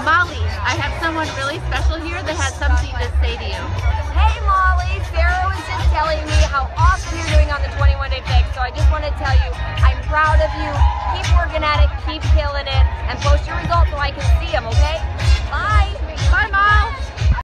Molly, I have someone really special here that has something to say to you. Hey Molly, Pharaoh is just telling me how awesome you're doing on the 21 Day Fix, so I just want to tell you I'm proud of you. Keep working at it, keep killing it, and post your?